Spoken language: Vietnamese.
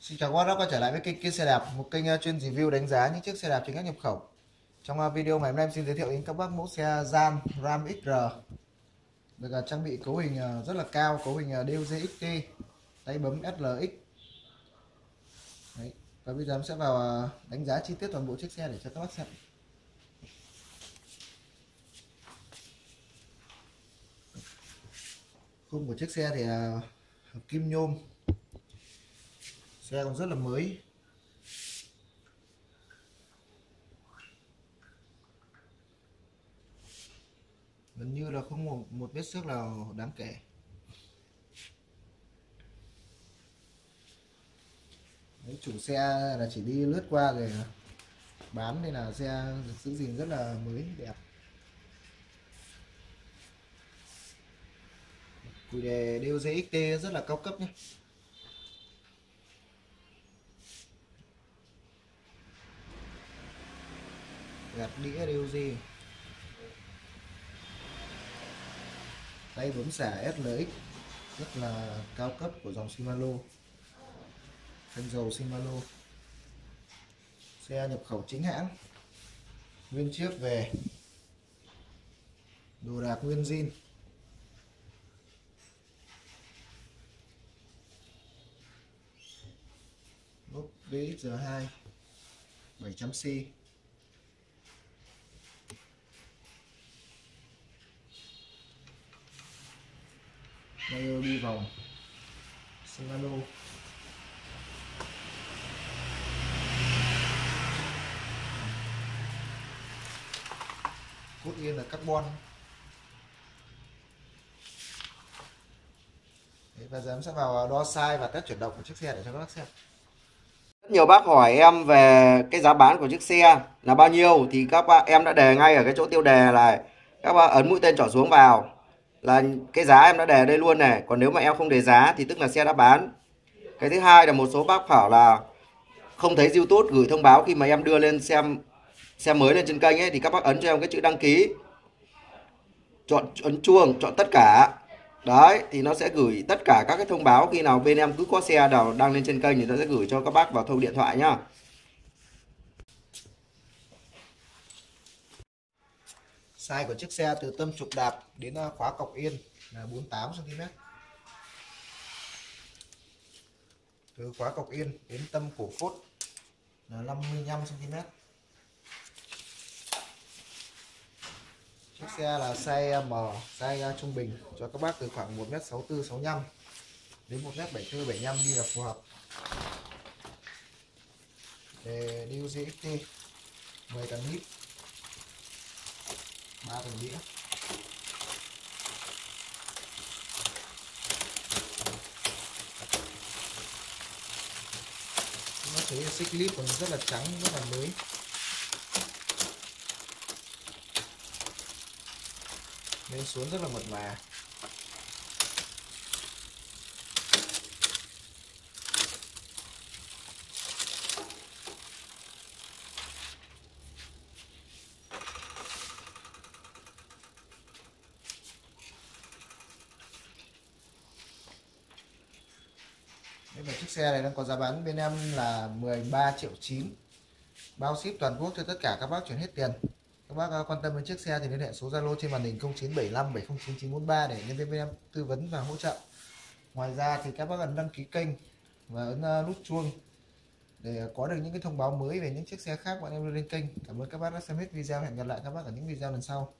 Xin chào các bác đã quay trở lại với kênh Kia xe đạp, một kênh à, chuyên review đánh giá những chiếc xe đạp chính hãng nhập khẩu. Trong à, video ngày hôm nay em xin giới thiệu đến các bác mẫu xe Ram Ram XR được à, trang bị cấu hình rất là cao, cấu hình DOG tay bấm SLX. Đấy. Và bây giờ em sẽ vào đánh giá chi tiết toàn bộ chiếc xe để cho các bác xem. Khung của chiếc xe thì kim nhôm xe còn rất là mới. Gần như là không một, một vết xước nào đáng kể. Đấy, chủ xe là chỉ đi lướt qua rồi bán nên là xe giữ gìn rất là mới đẹp. Cùi đề DOJ XT rất là cao cấp nhé. Gạt đĩa DOG tay bấm xả SLX rất là cao cấp của dòng Shimano. Thân dầu Shimano. Xe nhập khẩu chính hãng. Nguyên chiếc về. Đồ đạc nguyên zin. Lốp DXR2 700C Mayo đi vòng Shimano cốt yên là carbon. Đấy, và giờ em sẽ vào đo size và test chuyển động của chiếc xe để cho các bác xem. Rất nhiều bác hỏi em về cái giá bán của chiếc xe là bao nhiêu thì các bác em đã đề ngay ở cái chỗ tiêu đề này các bác ấn mũi tên trỏ xuống vào là cái giá em đã đề đây luôn này. Còn nếu mà em không đề giá thì tức là xe đã bán. Cái thứ hai là một số bác bảo là không thấy YouTube gửi thông báo khi mà em đưa lên xem xem mới lên trên kênh ấy, thì các bác ấn cho em cái chữ đăng ký. Chọn, ấn chuông, chọn tất cả. Đấy, thì nó sẽ gửi tất cả các cái thông báo khi nào bên em cứ có xe nào đăng lên trên kênh thì nó sẽ gửi cho các bác vào thông điện thoại nhá. Size của chiếc xe từ tâm trục đạp đến à, khóa cọc yên là 48 cm từ khóa cọc yên đến tâm cổ phốt là 55 cm chiếc xe là size à, M, size à, trung bình cho các bác từ khoảng 1m64 65 đến 1m74 75 đi là phù hợp. Để DUC XT 10 tầng lít ba tầng đĩa. Nó thấy xích clip còn rất là trắng, rất là mới. Lên xuống rất là mượt mà. Đấy, chiếc xe này đang có giá bán bên em là 13 triệu 9 bao ship toàn quốc cho tất cả các bác chuyển hết tiền. Các bác à, quan tâm đến chiếc xe thì liên hệ số Zalo trên màn hình 0975 709 943 để nhân viên bên em tư vấn và hỗ trợ. Ngoài ra thì các bác ấn đăng ký kênh và ấn à, nút chuông để có được những cái thông báo mới về những chiếc xe khác bọn em đưa lên kênh. Cảm ơn các bác đã xem hết video. Hẹn gặp lại các bác ở những video lần sau.